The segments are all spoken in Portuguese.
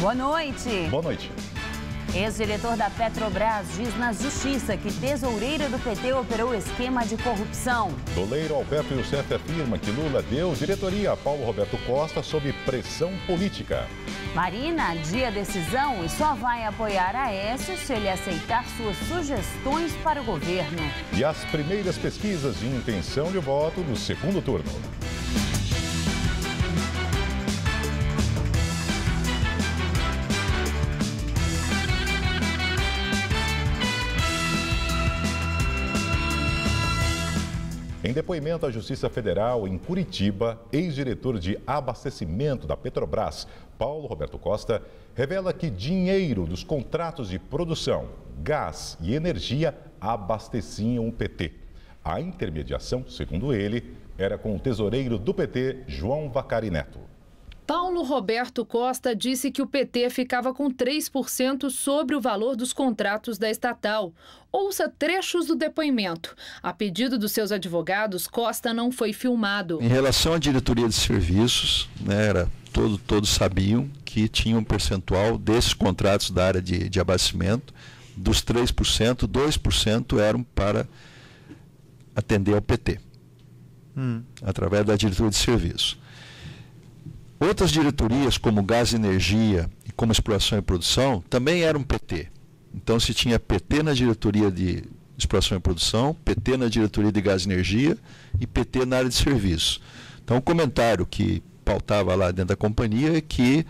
Boa noite. Boa noite. Ex-diretor da Petrobras diz na Justiça que tesoureira do PT operou esquema de corrupção. Doleiro Alberto Youssef afirma que Lula deu diretoria a Paulo Roberto Costa sob pressão política. Marina adia a decisão e só vai apoiar Aécio se ele aceitar suas sugestões para o governo. E as primeiras pesquisas de intenção de voto no segundo turno. Em depoimento à Justiça Federal em Curitiba, ex-diretor de abastecimento da Petrobras, Paulo Roberto Costa, revela que dinheiro dos contratos de produção, gás e energia abasteciam o PT. A intermediação, segundo ele, era com o tesoureiro do PT, João Vacari Neto. Paulo Roberto Costa disse que o PT ficava com 3% sobre o valor dos contratos da estatal. Ouça trechos do depoimento. A pedido dos seus advogados, Costa não foi filmado. Em relação à diretoria de serviços, né, era, todo, todos sabiam que tinha um percentual desses contratos da área de, de abastecimento, dos 3%, 2% eram para atender ao PT, hum. através da diretoria de serviços. Outras diretorias, como Gás e Energia e como Exploração e Produção, também eram PT. Então se tinha PT na diretoria de Exploração e Produção, PT na diretoria de Gás e Energia e PT na área de serviços. Então o comentário que pautava lá dentro da companhia é que,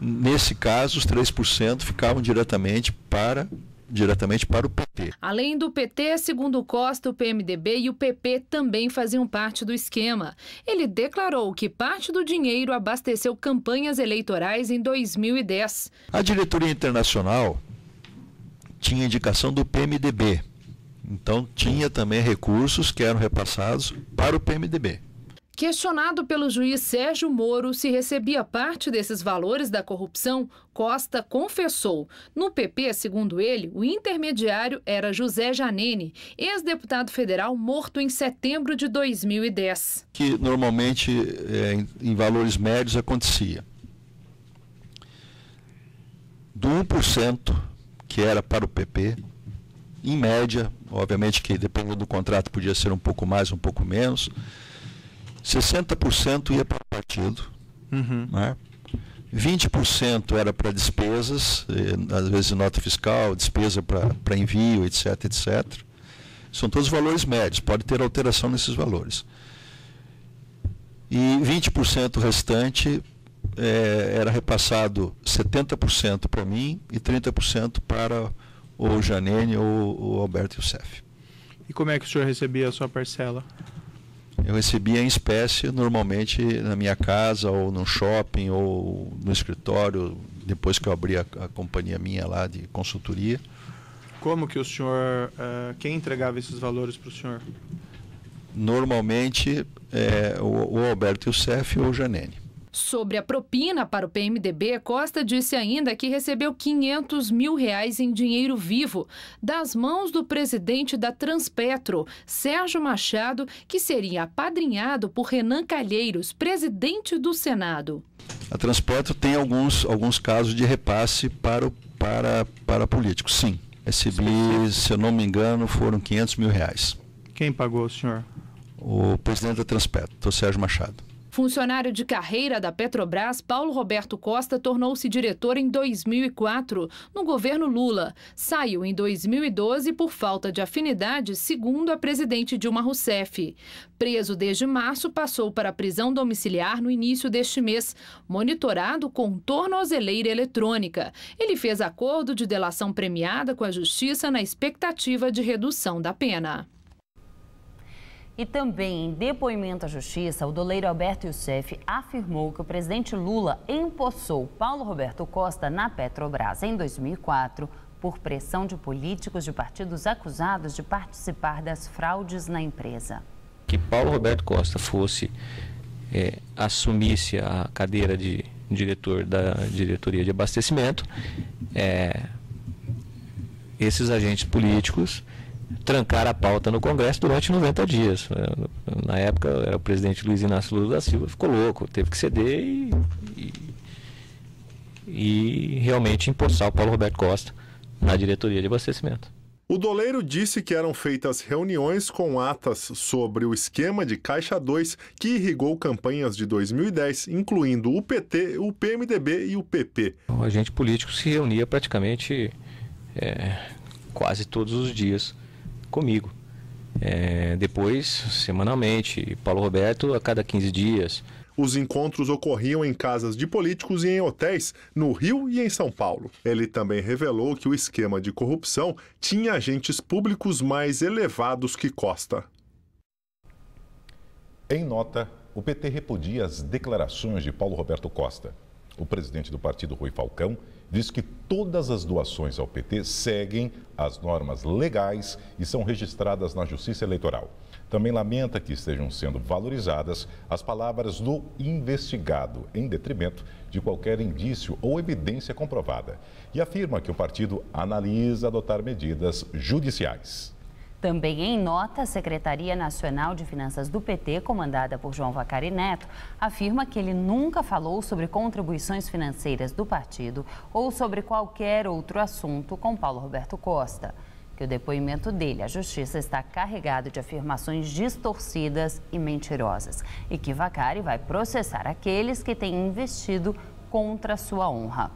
nesse caso, os 3% ficavam diretamente para diretamente para o PT. Além do PT, segundo Costa, o PMDB e o PP também faziam parte do esquema. Ele declarou que parte do dinheiro abasteceu campanhas eleitorais em 2010. A diretoria internacional tinha indicação do PMDB. Então tinha também recursos que eram repassados para o PMDB. Questionado pelo juiz Sérgio Moro se recebia parte desses valores da corrupção, Costa confessou. No PP, segundo ele, o intermediário era José Janene, ex-deputado federal morto em setembro de 2010. Que normalmente é, em, valores médios acontecia. Do 1% que era para o PP, em média, obviamente que dependendo do contrato podia ser um pouco mais, um pouco menos 60% ia para o partido, uhum. né? 20% era para despesas, às vezes nota fiscal, despesa para envio, etc, etc. São todos valores médios, pode ter alteração nesses valores. E 20% restante eh, era repassado 70% para mim e 30% para o Janene ou o Alberto Youssef. E como é que o senhor recebia a sua parcela? Eu recebia em espécie, normalmente na minha casa, ou no shopping, ou no escritório, depois que eu abri a, a companhia minha lá de consultoria. Como que o senhor, uh, quem entregava esses valores para o senhor? Normalmente é, o, o Alberto Youssef ou o Janene. Sobre a propina para o PMDB, Costa disse ainda que recebeu 500 mil reais em dinheiro vivo das mãos do presidente da Transpetro, Sérgio Machado, que seria apadrinhado por Renan Calheiros, presidente do Senado. A Transpetro tem alguns, alguns casos de repasse para, para, para políticos, sim. Recebi, se eu não me engano, foram 500 mil reais. Quem pagou o senhor? O presidente da Transpetro, o Sérgio Machado. Funcionário de carreira da Petrobras, Paulo Roberto Costa tornou-se diretor em 2004, no governo Lula. Saiu em 2012 por falta de afinidade, segundo a presidente Dilma Rousseff. Preso desde março, passou para a prisão domiciliar no início deste mês, monitorado com tornozeleira eletrônica. Ele fez acordo de delação premiada com a Justiça na expectativa de redução da pena. E também em depoimento à Justiça, o doleiro Alberto Youssef afirmou que o presidente Lula empossou Paulo Roberto Costa na Petrobras em 2004 por pressão de políticos de partidos acusados de participar das fraudes na empresa. Que Paulo Roberto Costa fosse, é, assumisse a cadeira de diretor da diretoria de abastecimento, é, esses agentes políticos trancar a pauta no Congresso durante 90 dias. Na época, o presidente Luiz Inácio Lula da Silva ficou louco, teve que ceder e, e, e realmente empossar o Paulo Roberto Costa na diretoria de abastecimento. O doleiro disse que eram feitas reuniões com atas sobre o esquema de Caixa 2 que irrigou campanhas de 2010, incluindo o PT, o PMDB e o PP. O agente político se reunia praticamente é, quase todos os dias comigo. É, depois, semanalmente, Paulo Roberto a cada 15 dias. Os encontros ocorriam em casas de políticos e em hotéis, no Rio e em São Paulo. Ele também revelou que o esquema de corrupção tinha agentes públicos mais elevados que Costa. Em nota, o PT repudia as declarações de Paulo Roberto Costa. O presidente do partido, Rui Falcão, diz que todas as doações ao PT seguem as normas legais e são registradas na Justiça Eleitoral. Também lamenta que estejam sendo valorizadas as palavras do investigado, em detrimento de qualquer indício ou evidência comprovada. E afirma que o partido analisa adotar medidas judiciais. Também em nota, a Secretaria Nacional de Finanças do PT, comandada por João Vacari Neto, afirma que ele nunca falou sobre contribuições financeiras do partido ou sobre qualquer outro assunto com Paulo Roberto Costa que o depoimento dele à justiça está carregado de afirmações distorcidas e mentirosas e que Vacari vai processar aqueles que têm investido contra sua honra.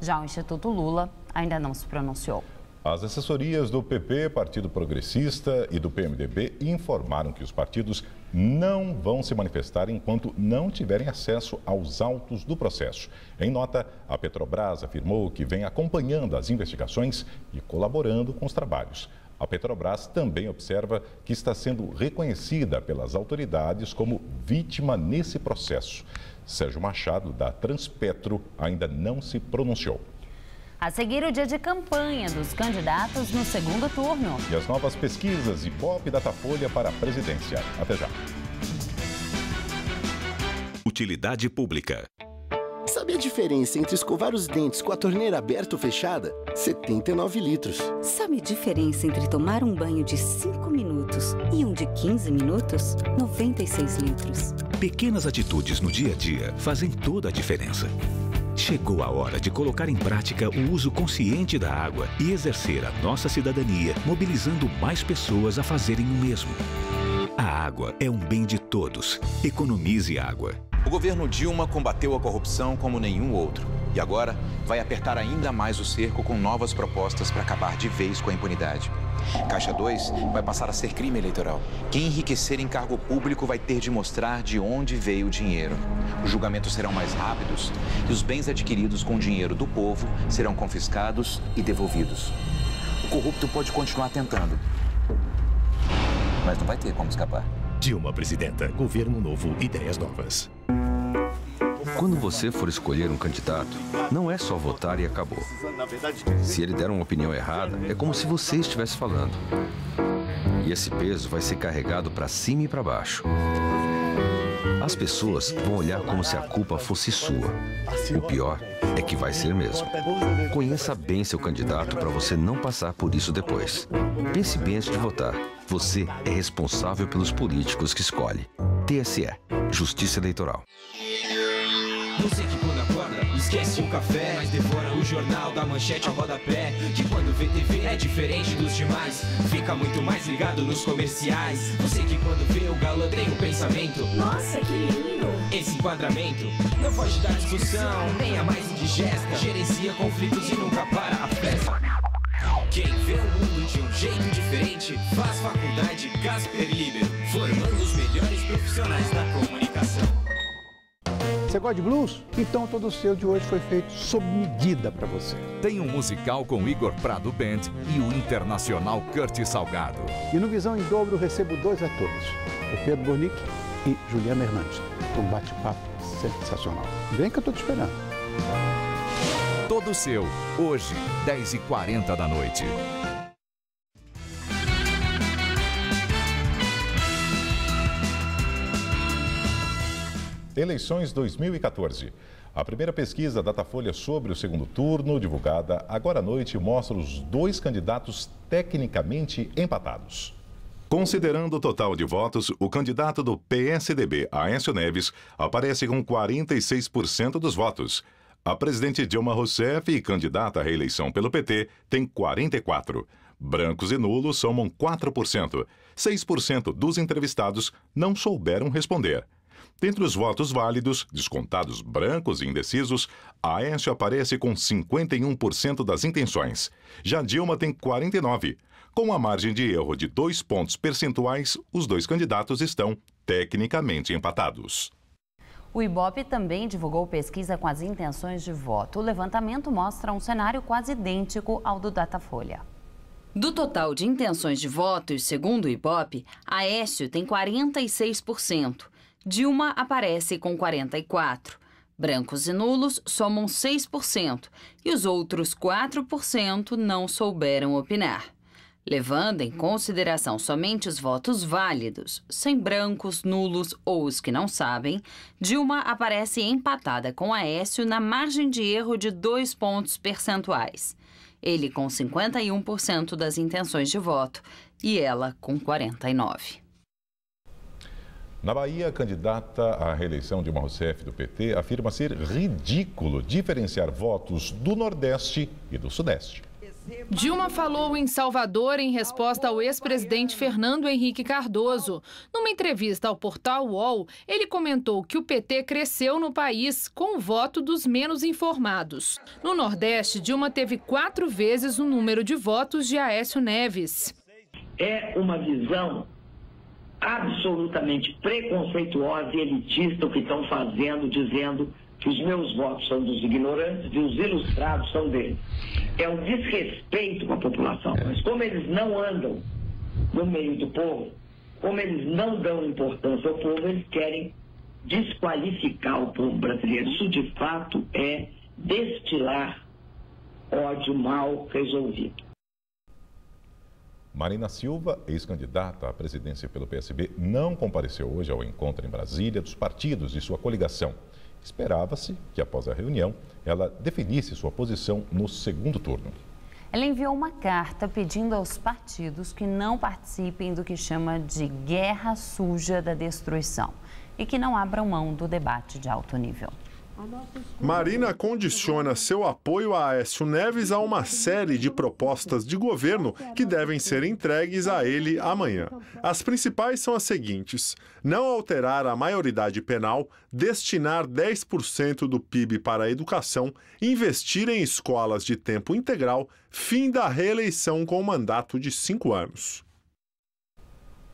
Já o Instituto Lula ainda não se pronunciou. As assessorias do PP, Partido Progressista e do PMDB informaram que os partidos não vão se manifestar enquanto não tiverem acesso aos autos do processo. Em nota, a Petrobras afirmou que vem acompanhando as investigações e colaborando com os trabalhos. A Petrobras também observa que está sendo reconhecida pelas autoridades como vítima nesse processo. Sérgio Machado, da Transpetro, ainda não se pronunciou. A seguir, o dia de campanha dos candidatos no segundo turno. E as novas pesquisas Ibope Datafolha para a presidência. Até já. Utilidade pública. Sabe a diferença entre escovar os dentes com a torneira aberta ou fechada? 79 litros. Sabe a diferença entre tomar um banho de 5 minutos e um de 15 minutos? 96 litros. Pequenas atitudes no dia a dia fazem toda a diferença. Chegou a hora de colocar em prática o uso consciente da água e exercer a nossa cidadania, mobilizando mais pessoas a fazerem o mesmo. A água é um bem de todos. Economize água. O governo Dilma combateu a corrupção como nenhum outro. E agora vai apertar ainda mais o cerco com novas propostas para acabar de vez com a impunidade. Caixa 2 vai passar a ser crime eleitoral. Quem enriquecer em cargo público vai ter de mostrar de onde veio o dinheiro. Os julgamentos serão mais rápidos e os bens adquiridos com o dinheiro do povo serão confiscados e devolvidos. O corrupto pode continuar tentando, mas não vai ter como escapar. Dilma, presidenta. Governo novo, ideias novas. Quando você for escolher um candidato, não é só votar e acabou. Se ele der uma opinião errada, é como se você estivesse falando. E esse peso vai ser carregado para cima e para baixo. As pessoas vão olhar como se a culpa fosse sua. O pior é que vai ser mesmo. Conheça bem seu candidato para você não passar por isso depois. Pense bem antes de votar. Você é responsável pelos políticos que escolhe. TSE Justiça Eleitoral. Você que quando acorda esquece o café Mas devora o jornal da manchete ao rodapé Que quando vê TV é diferente dos demais. Fica muito mais ligado nos comerciais. Você que quando vê o galã tem o pensamento. Nossa, que lindo! Esse enquadramento não foge da discussão Nem a mais indigesta. Gerencia conflitos e nunca para a festa. Quem vê o mundo de um jeito diferente faz faculdade Casper Libero, formando os melhores profissionais da comunicação. Você gosta de blues? Então todo o seu de hoje foi feito sob medida para você. Tem um musical com Igor Prado Band e o internacional Curtis Salgado. E no Visão em Dobro recebo dois atores, o Pedro Bonic e Juliana Hernandes. Um bate-papo sensacional. Vem que eu tô te esperando. Todo seu, hoje, 10h40 da noite. Eleições 2014. A primeira pesquisa Datafolha sobre o segundo turno, divulgada agora à noite, mostra os dois candidatos tecnicamente empatados. Considerando o total de votos, o candidato do PSDB, Aécio Neves, aparece com 46% dos votos. A presidente Dilma Rousseff, candidata à reeleição pelo PT, tem 44. Brancos e nulos somam 4%. 6% dos entrevistados não souberam responder. Dentre os votos válidos, descontados brancos e indecisos, Aécio aparece com 51% das intenções. Já Dilma tem 49%. Com a margem de erro de dois pontos percentuais, os dois candidatos estão tecnicamente empatados. O Ibope também divulgou pesquisa com as intenções de voto. O levantamento mostra um cenário quase idêntico ao do Datafolha. Do total de intenções de votos, segundo o Ibope, Aécio tem 46%, Dilma aparece com 44%, brancos e nulos somam 6% e os outros 4% não souberam opinar. Levando em consideração somente os votos válidos, sem brancos, nulos ou os que não sabem, Dilma aparece empatada com Aécio na margem de erro de dois pontos percentuais. Ele com 51% das intenções de voto e ela com 49%. Na Bahia, a candidata à reeleição de Rousseff do PT afirma ser ridículo diferenciar votos do Nordeste e do Sudeste. Dilma falou em Salvador em resposta ao ex-presidente Fernando Henrique Cardoso. Numa entrevista ao portal UOL, ele comentou que o PT cresceu no país com o voto dos menos informados. No Nordeste, Dilma teve quatro vezes o número de votos de Aécio Neves. É uma visão absolutamente preconceituosa e elitista o que estão fazendo, dizendo que os meus votos são dos ignorantes e os ilustrados são deles. É um desrespeito com a população. Mas como eles não andam no meio do povo, como eles não dão importância ao povo, eles querem desqualificar o povo brasileiro. Isso, de fato, é destilar ódio mal resolvido. Marina Silva, ex-candidata à presidência pelo PSB, não compareceu hoje ao encontro em Brasília dos partidos de sua coligação. Esperava-se que, após a reunião, ela definisse sua posição no segundo turno. Ela enviou uma carta pedindo aos partidos que não participem do que chama de guerra suja da destruição e que não abram mão do debate de alto nível. Marina condiciona seu apoio a Aécio Neves a uma série de propostas de governo que devem ser entregues a ele amanhã. As principais são as seguintes: não alterar a maioridade penal, destinar 10% do PIB para a educação, investir em escolas de tempo integral, fim da reeleição com mandato de cinco anos.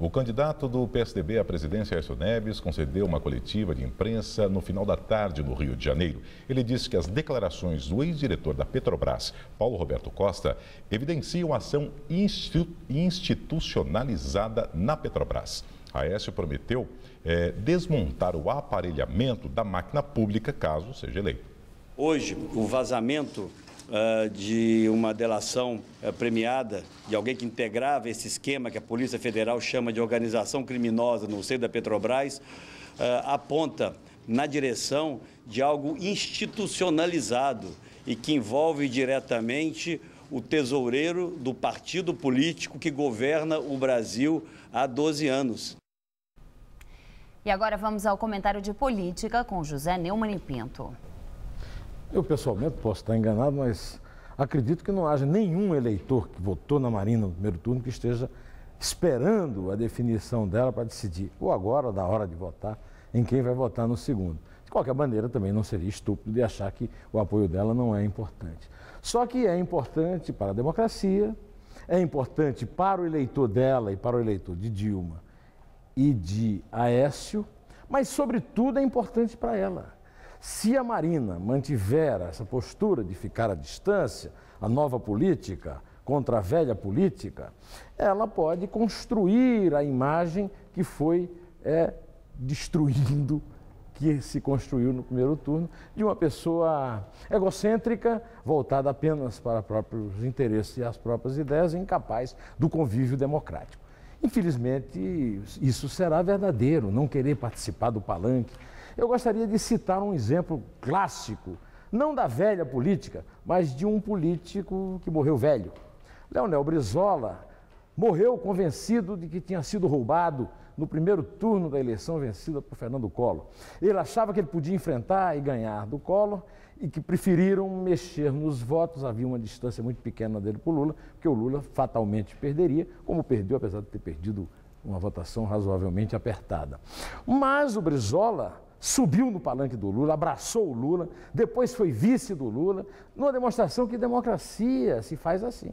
O candidato do PSDB à presidência, Aécio Neves, concedeu uma coletiva de imprensa no final da tarde no Rio de Janeiro. Ele disse que as declarações do ex-diretor da Petrobras, Paulo Roberto Costa, evidenciam ação institucionalizada na Petrobras. Aécio prometeu é, desmontar o aparelhamento da máquina pública caso seja eleito. Hoje, o vazamento de uma delação uh, premiada de alguém que integrava esse esquema que a Polícia Federal chama de organização criminosa no seio da Petrobras, uh, aponta na direção de algo institucionalizado e que envolve diretamente o tesoureiro do partido político que governa o Brasil há 12 anos. E agora vamos ao comentário de política com José Neumann e Pinto. Eu pessoalmente posso estar enganado, mas acredito que não haja nenhum eleitor que votou na Marina no primeiro turno que esteja esperando a definição dela para decidir, ou agora, da hora de votar, em quem vai votar no segundo. De qualquer maneira, também não seria estúpido de achar que o apoio dela não é importante. Só que é importante para a democracia, é importante para o eleitor dela e para o eleitor de Dilma e de Aécio, mas, sobretudo, é importante para ela. Se a Marina mantiver essa postura de ficar à distância, a nova política contra a velha política, ela pode construir a imagem que foi é, destruindo, que se construiu no primeiro turno, de uma pessoa egocêntrica, voltada apenas para próprios interesses e as próprias ideias, incapaz do convívio democrático. Infelizmente, isso será verdadeiro, não querer participar do palanque, eu gostaria de citar um exemplo clássico, não da velha política, mas de um político que morreu velho. Leonel Brizola morreu convencido de que tinha sido roubado no primeiro turno da eleição vencida por Fernando Collor. Ele achava que ele podia enfrentar e ganhar do Collor e que preferiram mexer nos votos. Havia uma distância muito pequena dele para o Lula, porque o Lula fatalmente perderia, como perdeu, apesar de ter perdido uma votação razoavelmente apertada. Mas o Brizola subiu no palanque do Lula, abraçou o Lula, depois foi vice do Lula, numa demonstração que democracia se faz assim.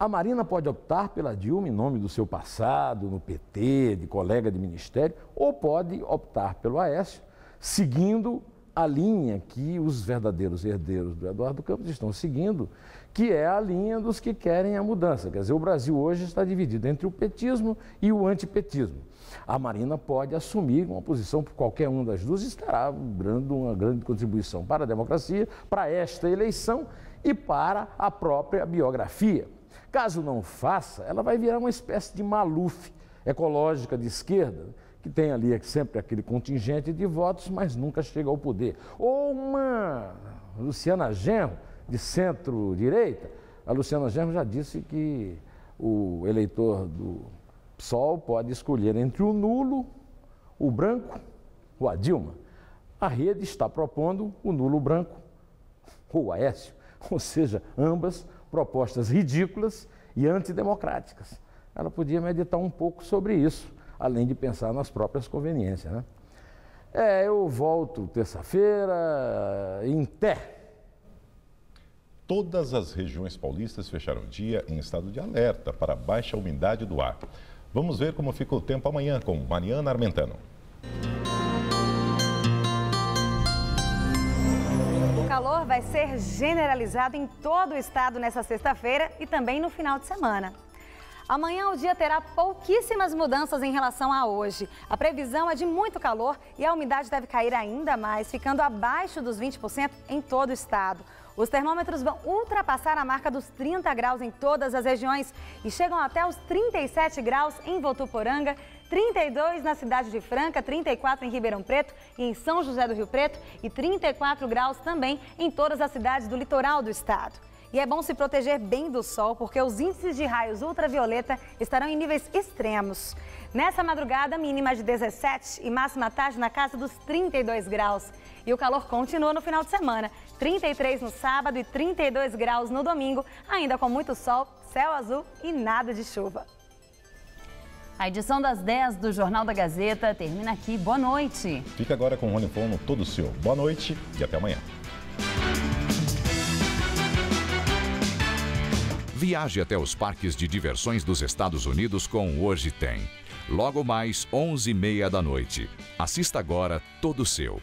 A Marina pode optar pela Dilma em nome do seu passado, no PT, de colega de ministério, ou pode optar pelo Aécio, seguindo a linha que os verdadeiros herdeiros do Eduardo Campos estão seguindo, que é a linha dos que querem a mudança. Quer dizer, o Brasil hoje está dividido entre o petismo e o antipetismo. A Marina pode assumir uma posição por qualquer uma das duas e estará dando uma grande contribuição para a democracia, para esta eleição e para a própria biografia. Caso não faça, ela vai virar uma espécie de maluf ecológica de esquerda que tem ali sempre aquele contingente de votos, mas nunca chega ao poder. Ou uma Luciana Genro, de centro-direita, a Luciana Genro já disse que o eleitor do PSOL pode escolher entre o nulo, o branco ou a Dilma. A rede está propondo o nulo branco ou o Aécio, ou seja, ambas propostas ridículas e antidemocráticas. Ela podia meditar um pouco sobre isso além de pensar nas próprias conveniências. Né? É, eu volto terça-feira em Té. Todas as regiões paulistas fecharam o dia em estado de alerta para baixa umidade do ar. Vamos ver como fica o tempo amanhã com Mariana Armentano. O calor vai ser generalizado em todo o estado nessa sexta-feira e também no final de semana. Amanhã o dia terá pouquíssimas mudanças em relação a hoje. A previsão é de muito calor e a umidade deve cair ainda mais, ficando abaixo dos 20% em todo o estado. Os termômetros vão ultrapassar a marca dos 30 graus em todas as regiões e chegam até os 37 graus em Votuporanga, 32 na cidade de Franca, 34 em Ribeirão Preto e em São José do Rio Preto e 34 graus também em todas as cidades do litoral do estado. E é bom se proteger bem do sol, porque os índices de raios ultravioleta estarão em níveis extremos. Nessa madrugada, mínima de 17 e máxima tarde na casa dos 32 graus. E o calor continua no final de semana. 33 no sábado e 32 graus no domingo, ainda com muito sol, céu azul e nada de chuva. A edição das 10 do Jornal da Gazeta termina aqui. Boa noite. Fica agora com o Rony Fono todo seu. Boa noite e até amanhã. Viaje até os parques de diversões dos Estados Unidos com Hoje Tem. Logo mais, 11h30 da noite. Assista agora Todo Seu.